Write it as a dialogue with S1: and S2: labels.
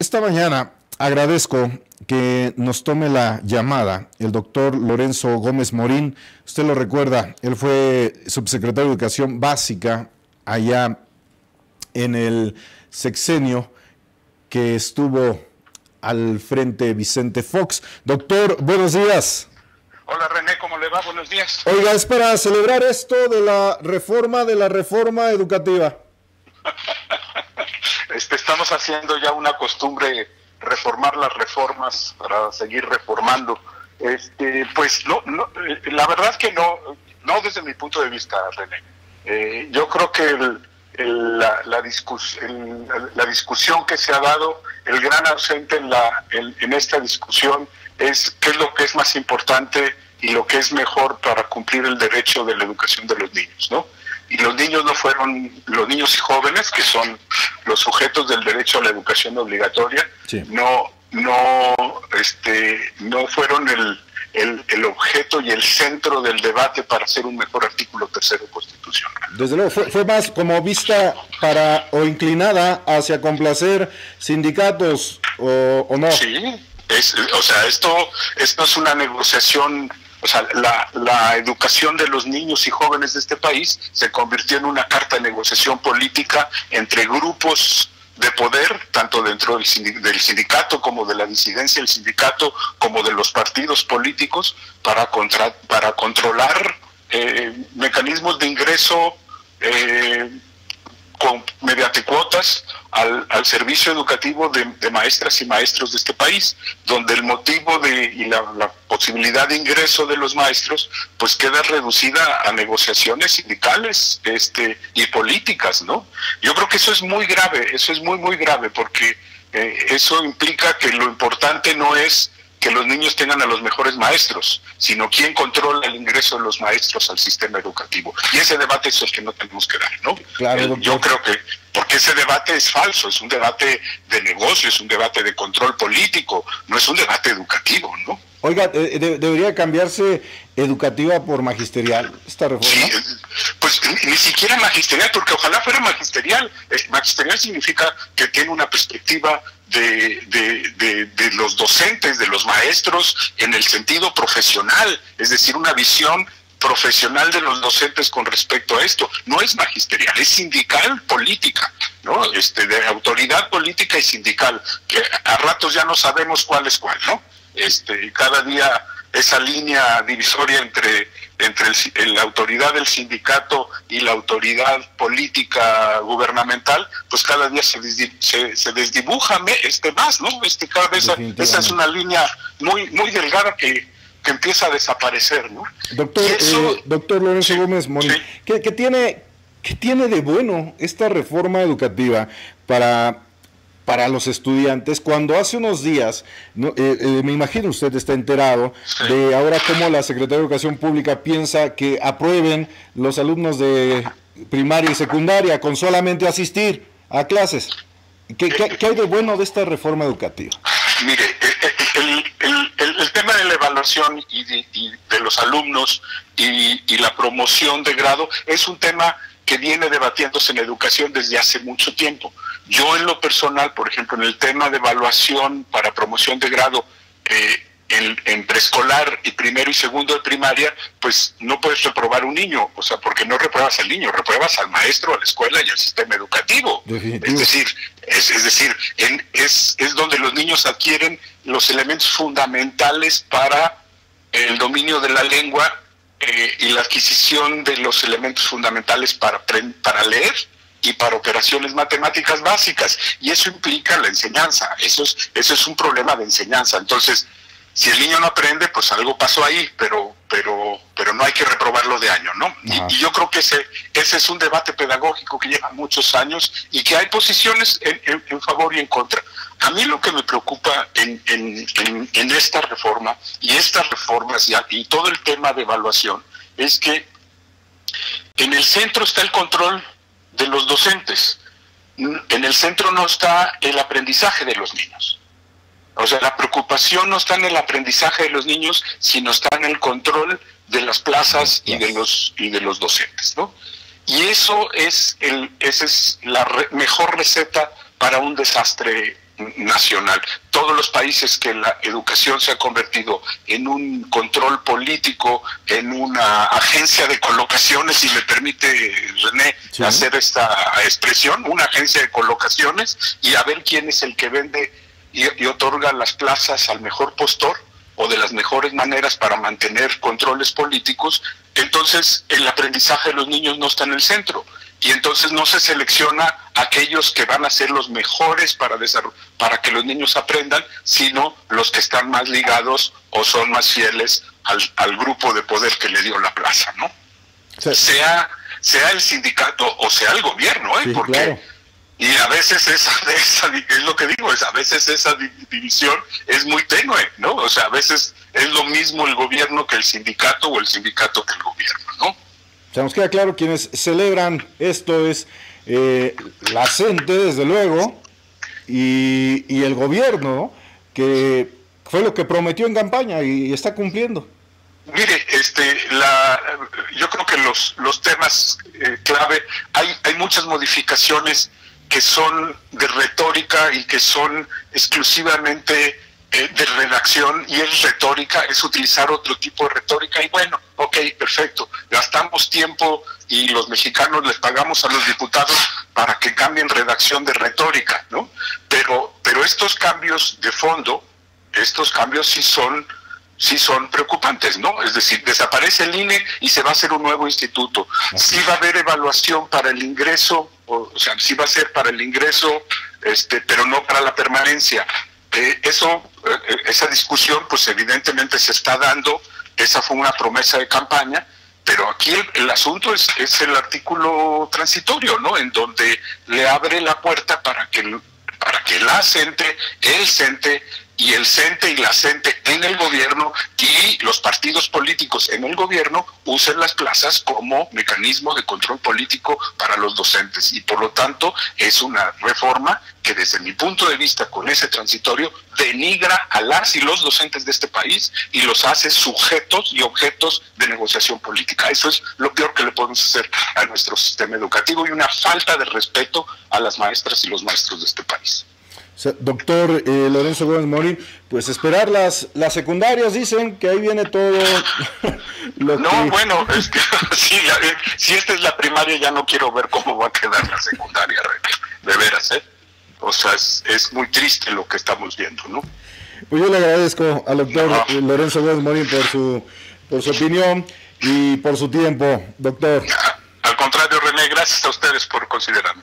S1: Esta mañana agradezco que nos tome la llamada el doctor Lorenzo Gómez Morín. Usted lo recuerda, él fue subsecretario de Educación Básica allá en el sexenio que estuvo al frente Vicente Fox. Doctor, buenos días.
S2: Hola René, ¿cómo le va? Buenos días.
S1: Oiga, es para celebrar esto de la reforma de la reforma educativa.
S2: estamos haciendo ya una costumbre reformar las reformas para seguir reformando. Este, pues no, no eh, la verdad es que no, no desde mi punto de vista, René. Eh, yo creo que la, la, la, discusión que se ha dado, el gran ausente en, la, en esta discusión es qué es lo que es más importante y lo que es mejor para cumplir el derecho de la educación de los niños, ¿no? Y los niños no fueron, los niños y jóvenes, que son los sujetos del derecho a la educación obligatoria, no, no, este, no fueron el, el, objeto y el centro del debate para hacer un mejor artículo tercero constitucional.
S1: Desde luego, fue, más como vista para o inclinada hacia complacer sindicatos o, o no.
S2: Sí, es, o sea, esto, esto es una negociación o sea, la, educación de los niños y jóvenes de este país se convirtió en una carta de negociación política entre grupos de poder, tanto dentro del, sindicato como de la disidencia del sindicato, como de los partidos políticos, para, contra, para controlar eh, mecanismos de ingreso eh, con, mediante cuotas al, servicio educativo de, maestras y maestros de este país, donde el motivo de, y la, posibilidad de ingreso de los maestros pues queda reducida a negociaciones sindicales este, y políticas, ¿no? Yo creo que eso es muy grave, eso es muy, muy grave, porque eh, eso implica que lo importante no es que los niños tengan a los mejores maestros, sino quién controla el ingreso de los maestros al sistema educativo. Y ese debate es el que no tenemos que dar, ¿no? Claro, eh, yo creo que, porque ese debate es falso, es un debate de negocio, es un debate de control político, no es un debate educativo, ¿no?
S1: Oiga, eh, ¿debería cambiarse educativa por magisterial esta reforma?
S2: Eh, pues ni siquiera magisterial, porque ojalá fuera magisterial. Magisterial significa que tiene una perspectiva de, de, los docentes, de los maestros, en el sentido profesional, es decir, una visión profesional de los docentes con respecto a esto. No es magisterial, es sindical política, ¿no? Este, de autoridad política y sindical, que a ratos ya no sabemos cuál es cuál, ¿no? Este, cada día esa línea divisoria entre, entre la autoridad del sindicato y la autoridad política gubernamental, pues cada día se, se, desdibuja este más, ¿no? Este, cada vez esa es una línea muy, muy delgada que, que empieza a desaparecer, ¿no?
S1: Doctor, eh, doctor Lorenzo Gómez Moni, ¿qué, tiene, ¿qué tiene de bueno esta reforma educativa para para los estudiantes, cuando hace unos días, eh, eh, me imagino usted está enterado de ahora cómo la Secretaría de Educación Pública piensa que aprueben los alumnos de primaria y secundaria con solamente asistir a clases. ¿Qué, hay de bueno de esta reforma educativa?
S2: Mire, eh, el, tema de la evaluación y de, los alumnos y, y la promoción de grado es un tema que viene debatiéndose en educación desde hace mucho tiempo. Yo en lo personal, por ejemplo, en el tema de evaluación para promoción de grado eh, en, preescolar y primero y segundo de primaria, pues no puedes reprobar un niño, o sea, porque no repruebas al niño, repruebas al maestro, a la escuela y al sistema educativo. Es decir, es, decir, es, es donde los niños adquieren los elementos fundamentales para el dominio de la lengua eh, y la adquisición de los elementos fundamentales para, para leer y para operaciones matemáticas básicas. Y eso implica la enseñanza, eso es, eso es un problema de enseñanza. Entonces, si el niño no aprende, pues algo pasó ahí, pero, pero, pero no hay que reprobarlo de año, ¿no? Y, yo creo que ese, ese es un debate pedagógico que lleva muchos años y que hay posiciones en, favor y en contra. A mí lo que me preocupa en, en, en esta reforma y estas reformas y, y todo el tema de evaluación es que en el centro está el control de los docentes. En el centro no está el aprendizaje de los niños. O sea, la preocupación no está en el aprendizaje de los niños, sino está en el control de las plazas y de los y de los docentes, ¿no? Y eso es el esa es la mejor receta para un desastre nacional. Todos los países que la educación se ha convertido en un control político, en una agencia de colocaciones, si me permite René hacer esta expresión, una agencia de colocaciones y a ver quién es el que vende y, y otorga las plazas al mejor postor o de las mejores maneras para mantener controles políticos, entonces el aprendizaje de los niños no está en el centro y entonces no se selecciona aquellos que van a ser los mejores para para que los niños aprendan, sino los que están más ligados o son más fieles al, grupo de poder que le dio la plaza, ¿no? Sea sea el sindicato o sea el gobierno, ¿eh? Porque y a veces esa, esa, es lo que digo, es a veces esa división es muy tenue, ¿no? O sea, a veces es lo mismo el gobierno que el sindicato o el sindicato que el gobierno, ¿no?
S1: O sea, nos queda claro, quienes celebran esto es eh, la gente, desde luego, y, y, el gobierno, que fue lo que prometió en campaña y, está cumpliendo.
S2: Mire, este, la, yo creo que los, los temas eh, clave, hay, hay muchas modificaciones que son de retórica y que son exclusivamente eh, de redacción y es retórica, es utilizar otro tipo de retórica y bueno, ok, perfecto, gastamos tiempo y los mexicanos les pagamos a los diputados para que cambien redacción de retórica, ¿no? Pero, pero estos cambios de fondo, estos cambios sí son sí son preocupantes, ¿no? Es decir, desaparece el INE y se va a hacer un nuevo instituto. Sí va a haber evaluación para el ingreso, o, sea, sí va a ser para el ingreso, este, pero no para la permanencia. Eh, eso, esa discusión, pues evidentemente se está dando, esa fue una promesa de campaña, pero aquí el, asunto es, es, el artículo transitorio, ¿no? En donde le abre la puerta para que, para que la CENTE, el CENTE, y el CENTE y la CENTE en el gobierno y los partidos políticos en el gobierno usen las plazas como mecanismo de control político para los docentes. Y por lo tanto es una reforma que desde mi punto de vista con ese transitorio denigra a las y los docentes de este país y los hace sujetos y objetos de negociación política. Eso es lo peor que le podemos hacer a nuestro sistema educativo y una falta de respeto a las maestras y los maestros de este país.
S1: Doctor eh, Lorenzo Gómez Morín, pues esperar las, las secundarias, dicen que ahí viene todo.
S2: no, bueno, es que eh, si esta es la primaria, ya no quiero ver cómo va a quedar la secundaria, de veras, ¿eh? O sea, es, es muy triste lo que estamos viendo, ¿no?
S1: Pues yo le agradezco al doctor Lorenzo Gómez Morín por su, por su opinión y por su tiempo, doctor.
S2: Al contrario, René, gracias a ustedes por considerarme.